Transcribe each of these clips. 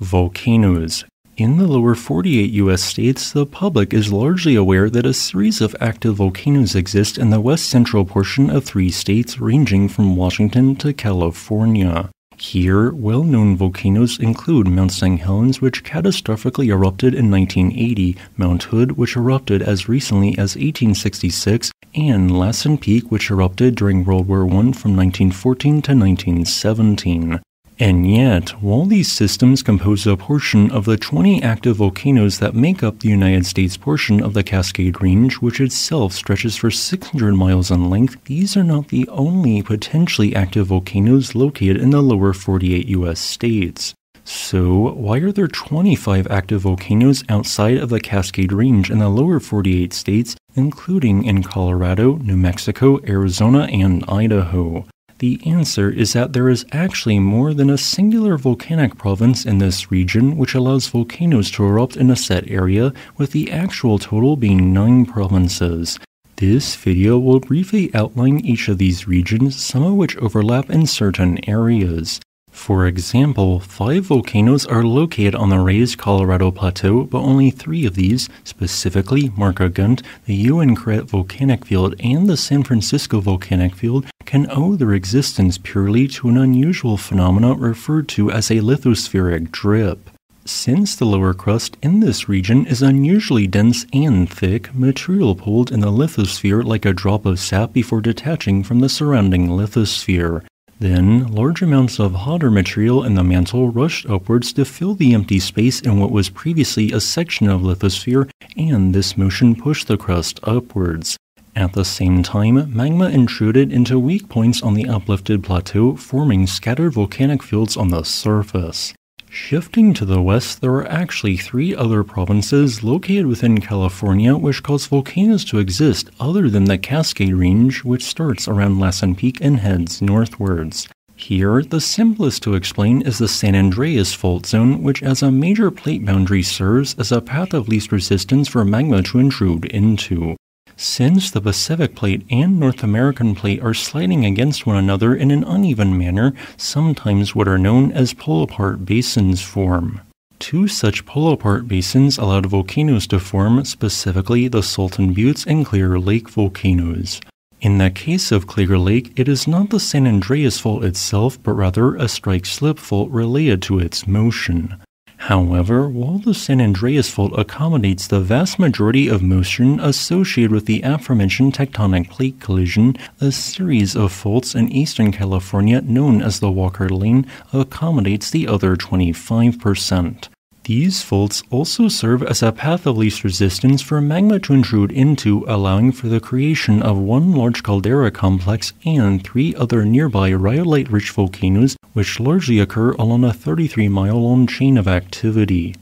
Volcanoes. In the lower 48 US states, the public is largely aware that a series of active volcanoes exist in the west central portion of three states ranging from Washington to California. Here, well known volcanoes include Mount St. Helens, which catastrophically erupted in 1980, Mount Hood, which erupted as recently as 1866, and Lassen Peak, which erupted during World War I from 1914 to 1917. And yet, while these systems compose a portion of the 20 active volcanoes that make up the United States portion of the Cascade Range, which itself stretches for 600 miles in length, these are not the only potentially active volcanoes located in the lower 48 US states. So, why are there 25 active volcanoes outside of the Cascade Range in the lower 48 states, including in Colorado, New Mexico, Arizona, and Idaho? The answer is that there is actually more than a singular volcanic province in this region which allows volcanoes to erupt in a set area, with the actual total being 9 provinces. This video will briefly outline each of these regions, some of which overlap in certain areas. For example, five volcanoes are located on the raised Colorado Plateau, but only three of these, specifically Markagunt, the Uinkaret Volcanic Field, and the San Francisco Volcanic Field, can owe their existence purely to an unusual phenomenon referred to as a lithospheric drip. Since the lower crust in this region is unusually dense and thick, material pulled in the lithosphere like a drop of sap before detaching from the surrounding lithosphere. Then, large amounts of hotter material in the mantle rushed upwards to fill the empty space in what was previously a section of lithosphere, and this motion pushed the crust upwards. At the same time, magma intruded into weak points on the uplifted plateau, forming scattered volcanic fields on the surface. Shifting to the west, there are actually three other provinces located within California which cause volcanoes to exist other than the Cascade Range, which starts around Lassen Peak and heads northwards. Here, the simplest to explain is the San Andreas Fault Zone, which as a major plate boundary serves as a path of least resistance for magma to intrude into. Since the Pacific Plate and North American Plate are sliding against one another in an uneven manner, sometimes what are known as pull apart basins form. Two such pull apart basins allowed volcanoes to form, specifically the Salton Buttes and Clear Lake volcanoes. In the case of Clear Lake, it is not the San Andreas Fault itself, but rather a strike slip fault related to its motion. However, while the San Andreas Fault accommodates the vast majority of motion associated with the aforementioned tectonic plate collision, a series of faults in eastern California known as the Walker Lane accommodates the other 25%. These faults also serve as a path of least resistance for magma to intrude into, allowing for the creation of one large caldera complex and three other nearby rhyolite rich volcanoes, which largely occur along a 33 mile long chain of activity.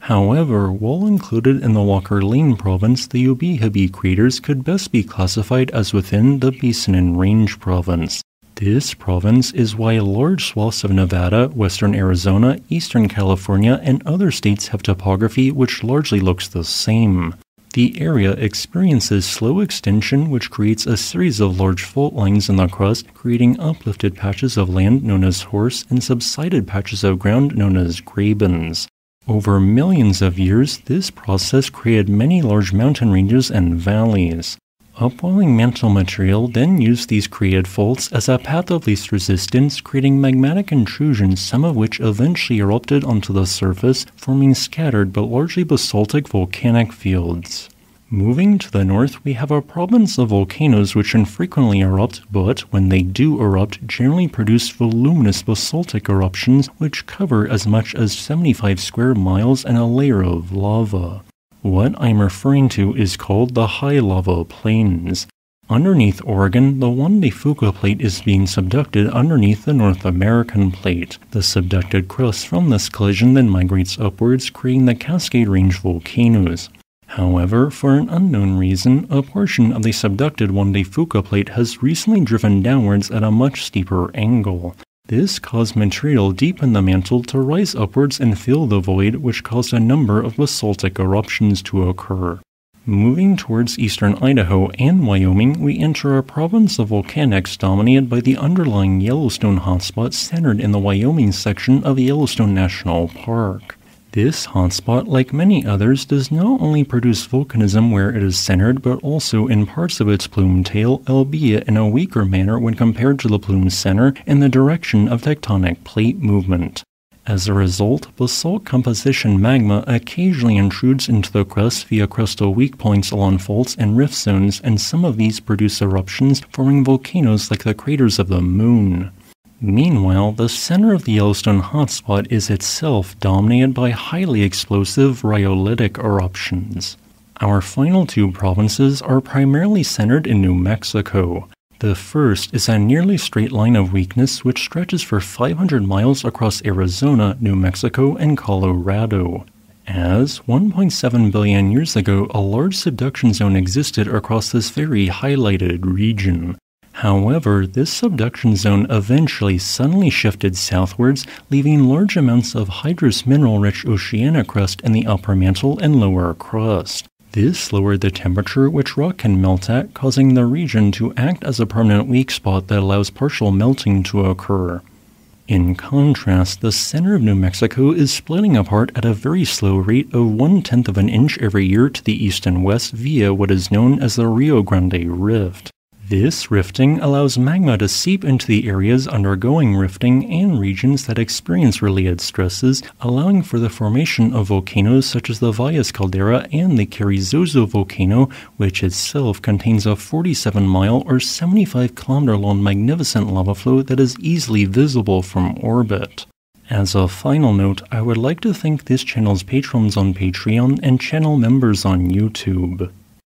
However, while included in the Walker Lane province, the Ubehebe craters could best be classified as within the Basin and Range province. This province is why large swaths of Nevada, western Arizona, eastern California, and other states have topography which largely looks the same. The area experiences slow extension, which creates a series of large fault lines in the crust, creating uplifted patches of land known as horst and subsided patches of ground known as grabens. Over millions of years, this process created many large mountain ranges and valleys. Upwelling mantle material then used these created faults as a path of least resistance, creating magmatic intrusions, some of which eventually erupted onto the surface, forming scattered but largely basaltic volcanic fields. Moving to the north, we have a province of volcanoes which infrequently erupt, but when they do erupt, generally produce voluminous basaltic eruptions which cover as much as 75 square miles and a layer of lava. What I'm referring to is called the high lava plains. Underneath Oregon, the Juan de Fuca plate is being subducted underneath the North American plate. The subducted crust from this collision then migrates upwards, creating the Cascade Range volcanoes. However, for an unknown reason, a portion of the subducted Juan de Fuca plate has recently driven downwards at a much steeper angle. This caused material deep in the mantle to rise upwards and fill the void, which caused a number of basaltic eruptions to occur. Moving towards eastern Idaho and Wyoming, we enter a province of volcanics dominated by the underlying Yellowstone hotspot centered in the Wyoming section of Yellowstone National Park. This hotspot, like many others, does not only produce volcanism where it is centered, but also in parts of its plume tail, albeit in a weaker manner when compared to the plume center and the direction of tectonic plate movement. As a result, basalt composition magma occasionally intrudes into the crust via crustal weak points along faults and rift zones, and some of these produce eruptions, forming volcanoes like the craters of the Moon. Meanwhile, the center of the Yellowstone hotspot is itself dominated by highly explosive rhyolitic eruptions. Our final two provinces are primarily centered in New Mexico. The first is a nearly straight line of weakness which stretches for 500 miles across Arizona, New Mexico, and Colorado. As 1.7 billion years ago, a large subduction zone existed across this very highlighted region. However, this subduction zone eventually suddenly shifted southwards, leaving large amounts of hydrous mineral rich oceanic crust in the upper mantle and lower crust. This lowered the temperature which rock can melt at, causing the region to act as a permanent weak spot that allows partial melting to occur. In contrast, the center of New Mexico is splitting apart at a very slow rate of one tenth of an inch every year to the east and west via what is known as the Rio Grande Rift. This rifting allows magma to seep into the areas undergoing rifting and regions that experience related stresses, allowing for the formation of volcanoes such as the Valles caldera and the Carrizozo volcano, which itself contains a 47 mile or 75 kilometer long magnificent lava flow that is easily visible from orbit. As a final note, I would like to thank this channel's patrons on Patreon and channel members on YouTube.